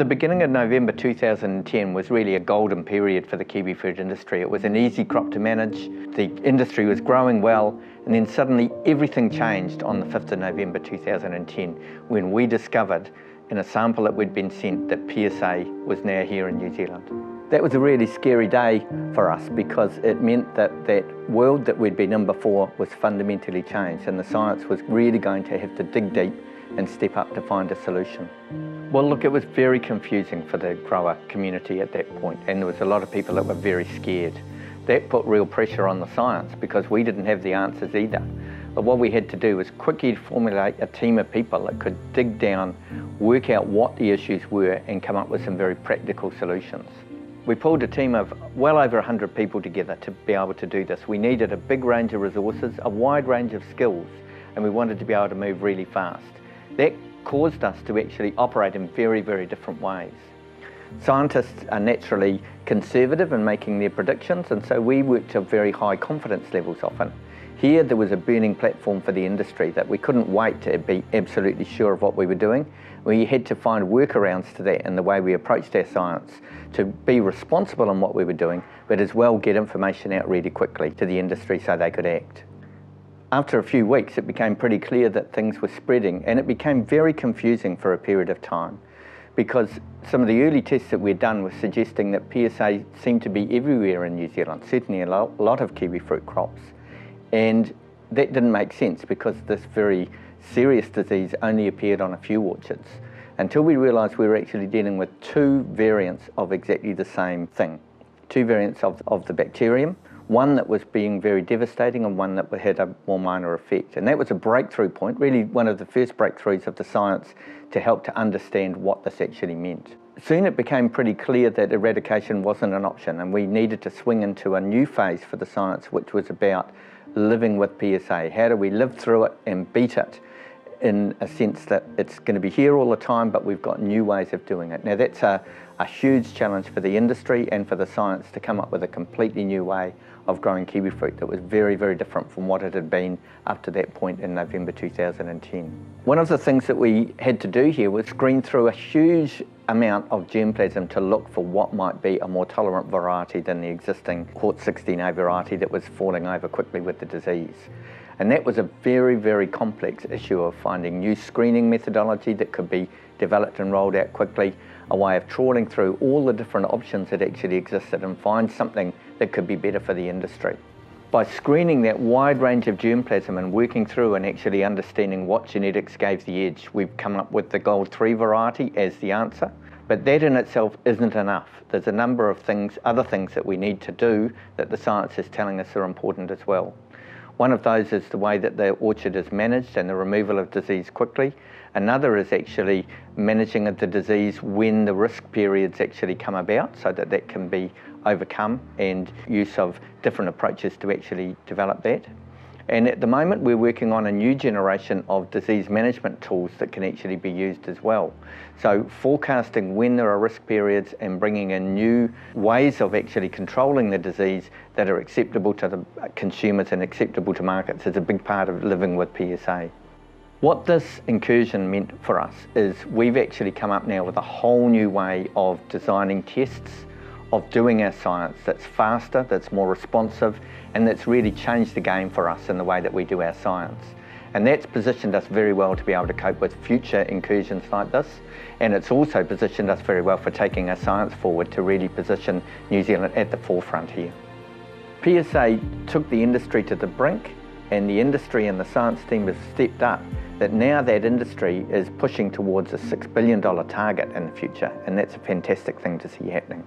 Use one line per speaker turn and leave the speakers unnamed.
The beginning of November 2010 was really a golden period for the kiwi fruit industry. It was an easy crop to manage, the industry was growing well, and then suddenly everything changed on the 5th of November 2010 when we discovered in a sample that we'd been sent that PSA was now here in New Zealand. That was a really scary day for us because it meant that that world that we'd been in before was fundamentally changed and the science was really going to have to dig deep and step up to find a solution. Well, look, it was very confusing for the grower community at that point, and there was a lot of people that were very scared. That put real pressure on the science because we didn't have the answers either. But what we had to do was quickly formulate a team of people that could dig down, work out what the issues were, and come up with some very practical solutions. We pulled a team of well over 100 people together to be able to do this. We needed a big range of resources, a wide range of skills, and we wanted to be able to move really fast. That caused us to actually operate in very, very different ways. Scientists are naturally conservative in making their predictions, and so we worked to very high confidence levels often. Here, there was a burning platform for the industry that we couldn't wait to be absolutely sure of what we were doing. We had to find workarounds to that in the way we approached our science to be responsible in what we were doing, but as well get information out really quickly to the industry so they could act. After a few weeks, it became pretty clear that things were spreading and it became very confusing for a period of time because some of the early tests that we'd done were suggesting that PSA seemed to be everywhere in New Zealand, certainly a lot of kiwi fruit crops. And that didn't make sense because this very serious disease only appeared on a few orchards until we realised we were actually dealing with two variants of exactly the same thing, two variants of, of the bacterium one that was being very devastating and one that had a more minor effect. And that was a breakthrough point, really one of the first breakthroughs of the science to help to understand what this actually meant. Soon it became pretty clear that eradication wasn't an option and we needed to swing into a new phase for the science which was about living with PSA. How do we live through it and beat it in a sense that it's going to be here all the time but we've got new ways of doing it. Now that's a, a huge challenge for the industry and for the science to come up with a completely new way of growing kiwi fruit that was very, very different from what it had been up to that point in November 2010. One of the things that we had to do here was screen through a huge amount of germplasm to look for what might be a more tolerant variety than the existing Hort 16A variety that was falling over quickly with the disease. And that was a very, very complex issue of finding new screening methodology that could be developed and rolled out quickly, a way of trawling through all the different options that actually existed and find something that could be better for the industry. By screening that wide range of germplasm and working through and actually understanding what genetics gave the edge, we've come up with the Gold 3 variety as the answer. But that in itself isn't enough. There's a number of things, other things that we need to do that the science is telling us are important as well. One of those is the way that the orchard is managed and the removal of disease quickly. Another is actually managing the disease when the risk periods actually come about so that that can be overcome and use of different approaches to actually develop that. And at the moment, we're working on a new generation of disease management tools that can actually be used as well. So forecasting when there are risk periods and bringing in new ways of actually controlling the disease that are acceptable to the consumers and acceptable to markets is a big part of living with PSA. What this incursion meant for us is we've actually come up now with a whole new way of designing tests of doing our science that's faster, that's more responsive, and that's really changed the game for us in the way that we do our science. And that's positioned us very well to be able to cope with future incursions like this. And it's also positioned us very well for taking our science forward to really position New Zealand at the forefront here. PSA took the industry to the brink and the industry and the science team have stepped up that now that industry is pushing towards a $6 billion target in the future and that's a fantastic thing to see happening.